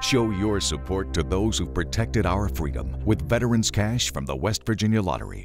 Show your support to those who've protected our freedom with Veterans Cash from the West Virginia Lottery.